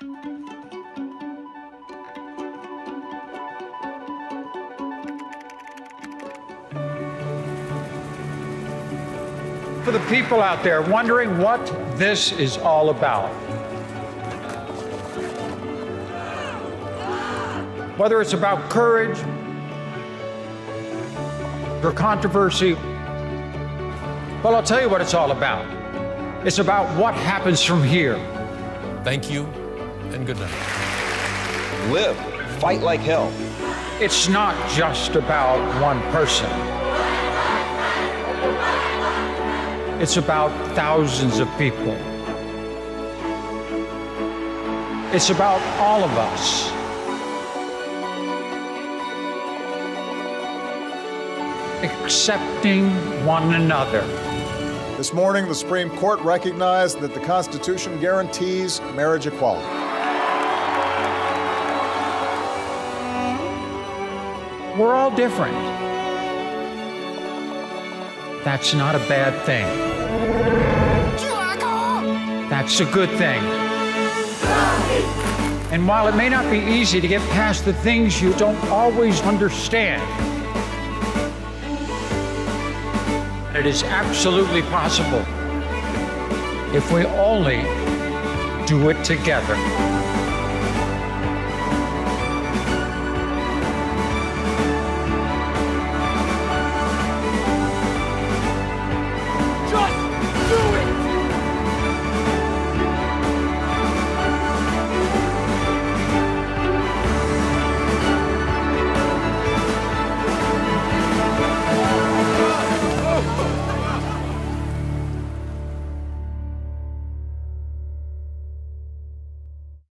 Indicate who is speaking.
Speaker 1: For the people out there wondering what this is all about, whether it's about courage or controversy, well, I'll tell you what it's all about. It's about what happens from here.
Speaker 2: Thank you and good night.
Speaker 3: Live, fight like hell.
Speaker 1: It's not just about one person. It's about thousands of people. It's about all of us. Accepting one another.
Speaker 4: This morning, the Supreme Court recognized that the Constitution guarantees marriage equality.
Speaker 1: We're all different. That's not a bad thing. That's a good thing. And while it may not be easy to get past the things you don't always understand, it is absolutely possible if we only do it together.